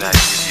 that